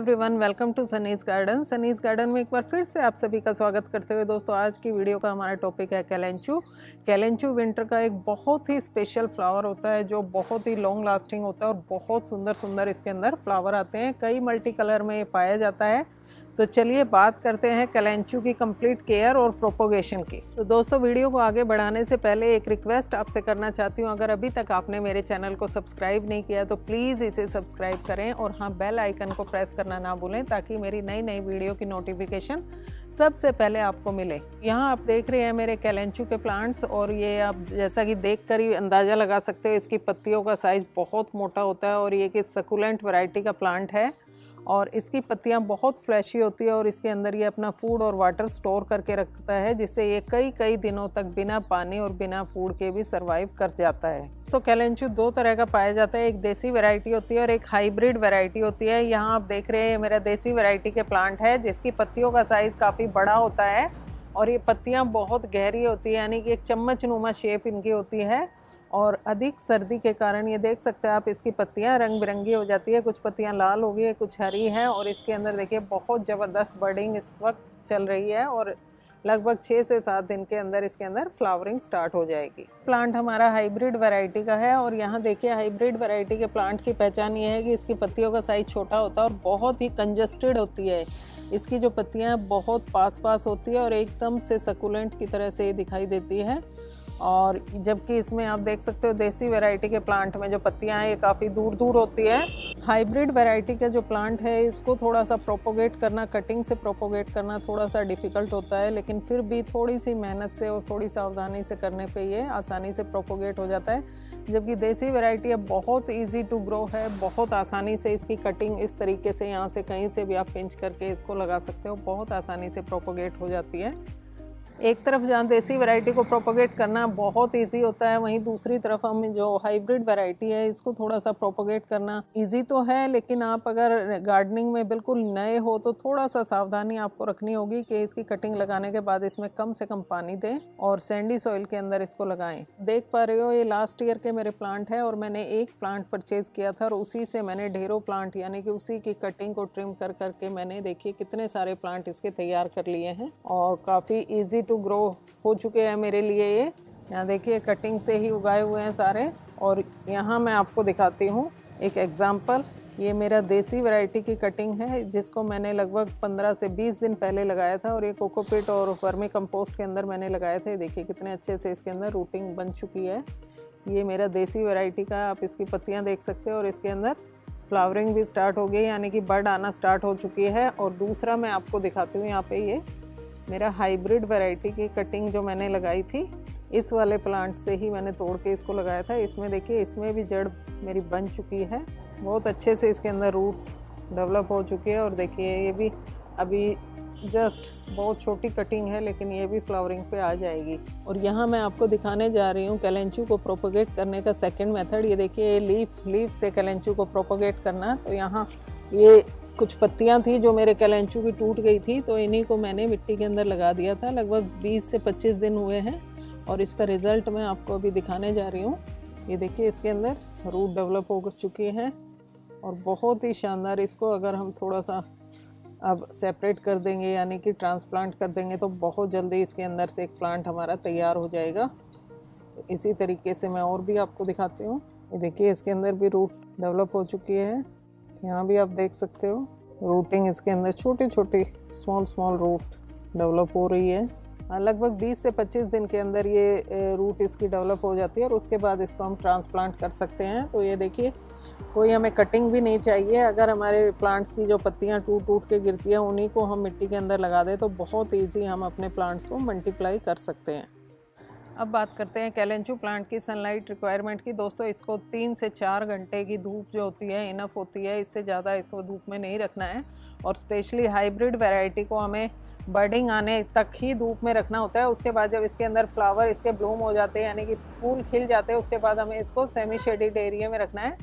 Everyone welcome to Sunny's garden Sunny's garden में एक बार फिर से आप सभी का स्वागत करते हुए दोस्तों, आज की वीडियो का हमारा टॉपिक है कैलेंचू कैलेंचू विंटर का एक बहुत ही स्पेशल फ्लावर होता है, जो बहुत ही लॉन्ग लास्टिंग होता है और बहुत सुंदर सुंदर इसके अंदर फ्लावर आते हैं। कई मल्टी कलर में ये पाया जाता है। तो चलिए बात करते हैं कलेंचू की कंप्लीट केयर और प्रोपोगेशन की। तो दोस्तों वीडियो को आगे बढ़ाने से पहले एक रिक्वेस्ट आपसे करना चाहती हूँ। अगर अभी तक आपने मेरे चैनल को सब्सक्राइब नहीं किया तो प्लीज़ इसे सब्सक्राइब करें और हाँ बेल आइकन को प्रेस करना ना भूलें ताकि मेरी नई नई वीडियो की नोटिफिकेशन सबसे पहले आपको मिले। यहाँ आप देख रहे हैं मेरे कैलेंचू के प्लांट्स और ये आप जैसा कि देख कर ही अंदाज़ा लगा सकते हो, इसकी पत्तियों का साइज़ बहुत मोटा होता है और ये कि सकुलेंट वैरायटी का प्लांट है। और इसकी पत्तियाँ बहुत फ्लैशी होती है और इसके अंदर ये अपना फ़ूड और वाटर स्टोर करके रखता है जिससे ये कई कई दिनों तक बिना पानी और बिना फ़ूड के भी सरवाइव कर जाता है। तो कैलेंचू दो तरह का पाया जाता है, एक देसी वैरायटी होती है और एक हाइब्रिड वैरायटी होती है। यहाँ आप देख रहे हैं, मेरा देसी वैरायटी के प्लांट है, जिसकी पत्तियों का साइज़ काफ़ी बड़ा होता है और ये पत्तियाँ बहुत गहरी होती है, यानी कि एक चम्मच नुमा शेप इनकी होती है। और अधिक सर्दी के कारण, ये देख सकते हैं आप, इसकी पत्तियाँ रंग बिरंगी हो जाती है, कुछ पत्तियाँ लाल हो गई है, कुछ हरी हैं और इसके अंदर देखिए, बहुत ज़बरदस्त बर्डिंग इस वक्त चल रही है और लगभग छः से सात दिन के अंदर इसके अंदर फ्लावरिंग स्टार्ट हो जाएगी। प्लांट हमारा हाइब्रिड वैरायटी का है और यहाँ देखिए, हाइब्रिड वैरायटी के प्लांट की पहचान ये है कि इसकी पत्तियों का साइज़ छोटा होता है और बहुत ही कंजस्टेड होती है। इसकी जो पत्तियाँ बहुत पास पास होती है और एकदम से सकुलेंट की तरह से दिखाई देती है। और जबकि इसमें आप देख सकते हो देसी वैरायटी के प्लांट में जो पत्तियाँ हैं, ये काफ़ी दूर दूर होती है। हाइब्रिड वैरायटी का जो प्लांट है, इसको थोड़ा सा प्रोपोगेट करना कटिंग से प्रोपोगेट करना थोड़ा सा डिफ़िकल्ट होता है, लेकिन फिर भी थोड़ी सी मेहनत से और थोड़ी सावधानी से करने पे ये आसानी से प्रोपोगेट हो जाता है। जबकि देसी वैरायटी अब बहुत ईजी टू ग्रो है, बहुत आसानी से इसकी कटिंग इस तरीके से यहाँ से कहीं से भी आप पिंच करके इसको लगा सकते हो, बहुत आसानी से प्रोपोगेट हो जाती है। एक तरफ़ जहाँ देसी वैरायटी को प्रोपोगेट करना बहुत इजी होता है, वहीं दूसरी तरफ़ हम जो हाइब्रिड वैरायटी है, इसको थोड़ा सा प्रोपोगेट करना इजी तो है, लेकिन आप अगर गार्डनिंग में बिल्कुल नए हो तो थोड़ा सा सावधानी आपको रखनी होगी कि इसकी कटिंग लगाने के बाद इसमें कम से कम पानी दें और सैंडी सॉइल के अंदर इसको लगाएँ। देख पा रहे हो, ये लास्ट ईयर के मेरे प्लांट है और मैंने एक प्लांट परचेज किया था और उसी से मैंने ढेरों प्लांट यानी कि उसी की कटिंग को ट्रिम कर करके मैंने देखिए कितने सारे प्लांट इसके तैयार कर लिए हैं और काफ़ी ईजी टू ग्रो हो चुके हैं मेरे लिए ये। यहाँ देखिए कटिंग से ही उगाए हुए हैं सारे। और यहाँ मैं आपको दिखाती हूँ एक एग्ज़ाम्पल ये मेरा देसी वैरायटी की कटिंग है, जिसको मैंने लगभग 15 से 20 दिन पहले लगाया था। और ये कोकोपिट और वर्मी कंपोस्ट के अंदर मैंने लगाए थे। देखिए, कितने अच्छे से इसके अंदर रूटिंग बन चुकी है। ये मेरा देसी वैरायटी का, आप इसकी पत्तियाँ देख सकते हो। और इसके अंदर फ्लावरिंग भी स्टार्ट हो गई, यानी कि बर्ड आना स्टार्ट हो चुकी है। और दूसरा मैं आपको दिखाती हूँ यहाँ पे ये। मेरा हाइब्रिड वैरायटी की कटिंग जो मैंने लगाई थी, इस वाले प्लांट से ही मैंने तोड़ के इसको लगाया था। इसमें देखिए, इसमें भी जड़ मेरी बन चुकी है। बहुत अच्छे से इसके अंदर रूट डेवलप हो चुकी है और देखिए, ये भी अभी जस्ट बहुत छोटी कटिंग है, लेकिन ये भी फ्लावरिंग पे आ जाएगी। और यहाँ मैं आपको दिखाने जा रही हूँ कैलेंचू को प्रोपोगेट करने का सेकंड मेथड ये देखिए, ये लीफ लीफ से कैलेंचू को प्रोपोगेट करना तो यहाँ ये कुछ पत्तियाँ थी जो मेरे कैलेंचू की टूट गई थी तो इन्हीं को मैंने मिट्टी के अंदर लगा दिया था। लगभग 20 से 25 दिन हुए हैं और इसका रिज़ल्ट मैं आपको अभी दिखाने जा रही हूँ। ये देखिए, इसके अंदर रूट डेवलप हो चुकी हैं और बहुत ही शानदार। इसको अगर हम थोड़ा सा अब सेपरेट कर देंगे, यानी कि ट्रांसप्लांट कर देंगे तो बहुत जल्दी इसके अंदर से एक प्लांट हमारा तैयार हो जाएगा। इसी तरीके से मैं और भी आपको दिखाती हूँ। ये देखिए, इसके अंदर भी रूट डेवलप हो चुकी है। यहाँ भी आप देख सकते हो रूटिंग इसके अंदर छोटी छोटी स्मॉल स्मॉल रूट डेवलप हो रही है। लगभग 20 से 25 दिन के अंदर ये रूट इसकी डेवलप हो जाती है और उसके बाद इसको हम ट्रांसप्लांट कर सकते हैं। तो ये देखिए, कोई हमें कटिंग भी नहीं चाहिए। अगर हमारे प्लांट्स की जो पत्तियाँ टूट टूट के गिरती हैं, उन्हीं को हम मिट्टी के अंदर लगा दें तो बहुत ईजी हम अपने प्लांट्स को मल्टीप्लाई कर सकते हैं। अब बात करते हैं कैलेंचू प्लांट की सनलाइट रिक्वायरमेंट की। दोस्तों, इसको तीन से चार घंटे की धूप जो होती है इनफ होती है, इससे ज़्यादा इसको धूप में नहीं रखना है। और स्पेशली हाइब्रिड वैरायटी को हमें बर्डिंग आने तक ही धूप में रखना होता है। उसके बाद जब इसके अंदर फ्लावर इसके ब्लूम हो जाते हैं, यानी कि फूल खिल जाते हैं, उसके बाद हमें इसको सेमी शेडिड एरिया में रखना है,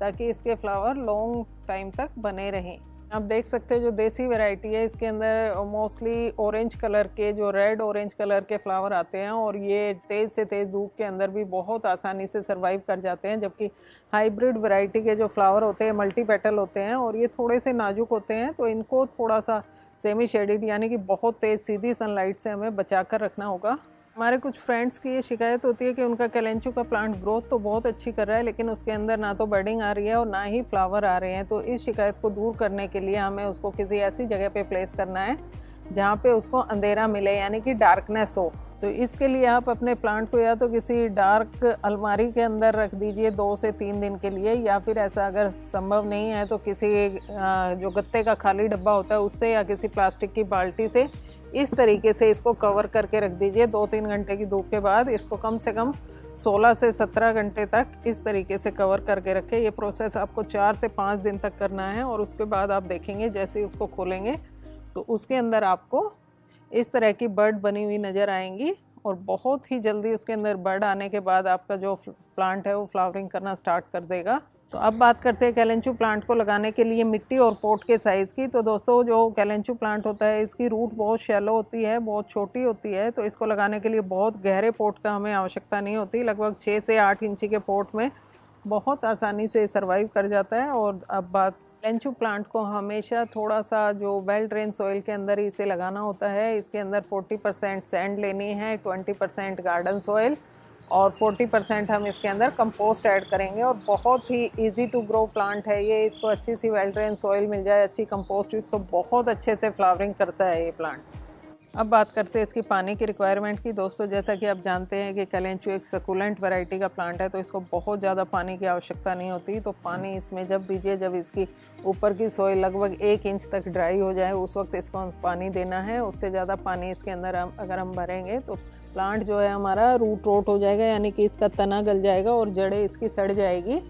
ताकि इसके फ्लावर लॉन्ग टाइम तक बने रहें। आप देख सकते हैं जो देसी वैरायटी है, इसके अंदर मोस्टली ऑरेंज कलर के, जो रेड ऑरेंज कलर के फ्लावर आते हैं और ये तेज़ से तेज़ धूप के अंदर भी बहुत आसानी से सरवाइव कर जाते हैं, जबकि हाइब्रिड वैरायटी के जो फ्लावर होते हैं मल्टी पेटल होते हैं और ये थोड़े से नाजुक होते हैं तो इनको थोड़ा सा सेमी शेडिड यानी कि बहुत तेज़ सीधी सनलाइट से हमें बचा कर रखना होगा। हमारे कुछ फ्रेंड्स की ये शिकायत होती है कि उनका कैलेंचू का प्लांट ग्रोथ तो बहुत अच्छी कर रहा है, लेकिन उसके अंदर ना तो बर्डिंग आ रही है और ना ही फ्लावर आ रहे हैं। तो इस शिकायत को दूर करने के लिए हमें उसको किसी ऐसी जगह पे प्लेस करना है, जहाँ पे उसको अंधेरा मिले, यानी कि डार्कनेस हो। तो इसके लिए आप अपने प्लांट को या तो किसी डार्क अलमारी के अंदर रख दीजिए दो से तीन दिन के लिए, या फिर ऐसा अगर संभव नहीं है तो किसी जो गत्ते का खाली डब्बा होता है उससे या किसी प्लास्टिक की बाल्टी से इस तरीके से इसको कवर करके रख दीजिए। दो तीन घंटे की धूप के बाद इसको कम से कम 16 से 17 घंटे तक इस तरीके से कवर करके रखें। ये प्रोसेस आपको चार से पाँच दिन तक करना है और उसके बाद आप देखेंगे जैसे उसको खोलेंगे तो उसके अंदर आपको इस तरह की बर्ड बनी हुई नज़र आएँगी और बहुत ही जल्दी उसके अंदर बर्ड आने के बाद आपका जो प्लांट है वो फ्लावरिंग करना स्टार्ट कर देगा। तो अब बात करते हैं कैलेंचू प्लांट को लगाने के लिए मिट्टी और पोट के साइज़ की। तो दोस्तों, जो कैलेंचू प्लांट होता है, इसकी रूट बहुत शैलो होती है, बहुत छोटी होती है तो इसको लगाने के लिए बहुत गहरे पोट का हमें आवश्यकता नहीं होती। लगभग छः से आठ इंची के पोट में बहुत आसानी से सर्वाइव कर जाता है। और अब बात, कैलेंचू प्लांट को हमेशा थोड़ा सा जो वेल ड्रेन सॉइल के अंदर ही इसे लगाना होता है। इसके अंदर 40 परसेंट सैंड लेनी है 20 परसेंट गार्डन सॉइल और 40 परसेंट हम इसके अंदर कंपोस्ट ऐड करेंगे और बहुत ही इजी टू ग्रो प्लांट है। ये इसको अच्छी सी वेल सॉइल मिल जाए, अच्छी कंपोस्ट तो बहुत अच्छे से फ्लावरिंग करता है ये प्लांट अब बात करते हैं इसकी पानी की रिक्वायरमेंट की। दोस्तों, जैसा कि आप जानते हैं कि कलेंचू एक सकुलेंट वैरायटी का प्लांट है तो इसको बहुत ज़्यादा पानी की आवश्यकता नहीं होती। तो पानी इसमें जब दीजिए, जब इसकी ऊपर की सोई लगभग एक इंच तक ड्राई हो जाए, उस वक्त इसको पानी देना है। उससे ज़्यादा पानी इसके अंदर हम, अगर हम भरेंगे तो प्लांट जो है हमारा रूट रोट हो जाएगा, यानी कि इसका तना गल जाएगा और जड़ें इसकी सड़ जाएगी।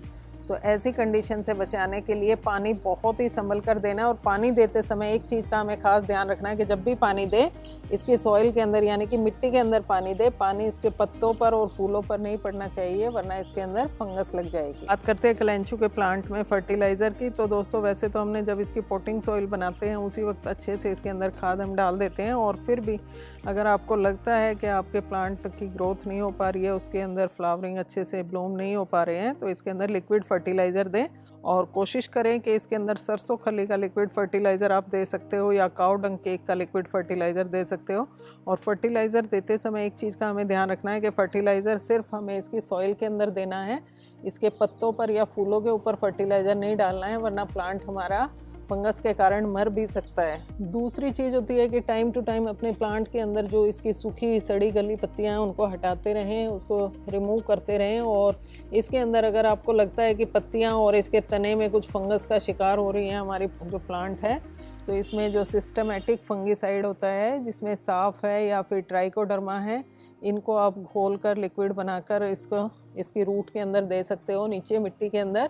तो ऐसी कंडीशन से बचाने के लिए पानी बहुत ही संभल कर देना है और पानी देते समय एक चीज़ का हमें खास ध्यान रखना है कि जब भी पानी दे, इसकी सॉइल के अंदर यानी कि मिट्टी के अंदर पानी दे, पानी इसके पत्तों पर और फूलों पर नहीं पड़ना चाहिए, वरना इसके अंदर फंगस लग जाएगी। बात करते हैं कलेंचू के प्लांट में फर्टिलाइज़र की तो दोस्तों वैसे तो हमने जब इसकी पोटिंग सॉइल बनाते हैं, उसी वक्त अच्छे से इसके अंदर खाद हम डाल देते हैं और फिर भी अगर आपको लगता है कि आपके प्लांट की ग्रोथ नहीं हो पा रही है, उसके अंदर फ्लावरिंग अच्छे से ब्लूम नहीं हो पा रहे हैं तो इसके अंदर लिक्विड फर्टिलाइज़र दें और कोशिश करें कि इसके अंदर सरसों खली का लिक्विड फर्टिलाइज़र आप दे सकते हो या काउ डंग केक का लिक्विड फर्टिलाइज़र दे सकते हो। और फर्टिलाइज़र देते समय एक चीज़ का हमें ध्यान रखना है कि फर्टिलाइज़र सिर्फ़ हमें इसकी सॉइल के अंदर देना है, इसके पत्तों पर या फूलों के ऊपर फर्टिलाइज़र नहीं डालना है, वरना प्लांट हमारा फंगस के कारण मर भी सकता है। दूसरी चीज़ होती है कि टाइम टू टाइम अपने प्लांट के अंदर जो इसकी सूखी, सड़ी गली पत्तियाँ हैं, उनको हटाते रहें, उसको रिमूव करते रहें और इसके अंदर अगर आपको लगता है कि पत्तियाँ और इसके तने में कुछ फंगस का शिकार हो रही हैं, हमारी जो प्लांट है तो इसमें जो सिस्टमेटिक फंगिसाइड होता है, जिसमें साफ़ है या फिर ट्राइकोडर्मा है, इनको आप घोल कर लिक्विड बनाकर इसको, इसकी रूट के अंदर दे सकते हो, नीचे मिट्टी के अंदर,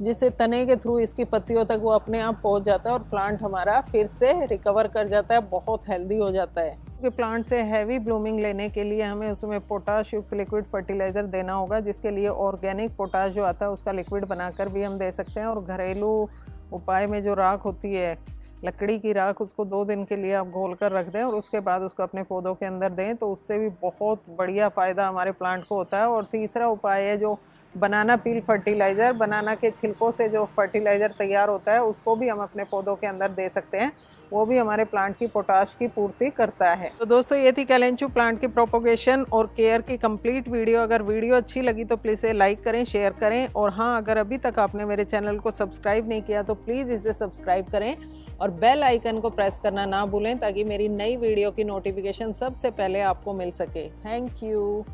जिससे तने के थ्रू इसकी पत्तियों तक वो अपने आप पहुँच जाता है और प्लांट हमारा फिर से रिकवर कर जाता है, बहुत हेल्दी हो जाता है। क्योंकि प्लांट से हैवी ब्लूमिंग लेने के लिए हमें उसमें पोटाश युक्त लिक्विड फर्टिलाइज़र देना होगा, जिसके लिए ऑर्गेनिक पोटाश जो आता है, उसका लिक्विड बनाकर भी हम दे सकते हैं और घरेलू उपाय में जो राख होती है लकड़ी की राख उसको दो दिन के लिए आप घोल कर रख दें और उसके बाद उसको अपने पौधों के अंदर दें तो उससे भी बहुत बढ़िया फ़ायदा हमारे प्लांट को होता है। और तीसरा उपाय है जो बनाना पील फर्टिलाइज़र बनाना के छिलकों से जो फर्टिलाइज़र तैयार होता है, उसको भी हम अपने पौधों के अंदर दे सकते हैं। वो भी हमारे प्लांट की पोटाश की पूर्ति करता है। तो दोस्तों, ये थी कैलेंचू प्लांट की प्रोपोगेशन और केयर की कंप्लीट वीडियो अगर वीडियो अच्छी लगी तो प्लीज़ लाइक करें शेयर करें। और हाँ अगर अभी तक आपने मेरे चैनल को सब्सक्राइब नहीं किया तो प्लीज़ इसे सब्सक्राइब करें। और बेल आइकन को प्रेस करना ना भूलें ताकि मेरी नई वीडियो की नोटिफिकेशन सबसे पहले आपको मिल सके। Thank you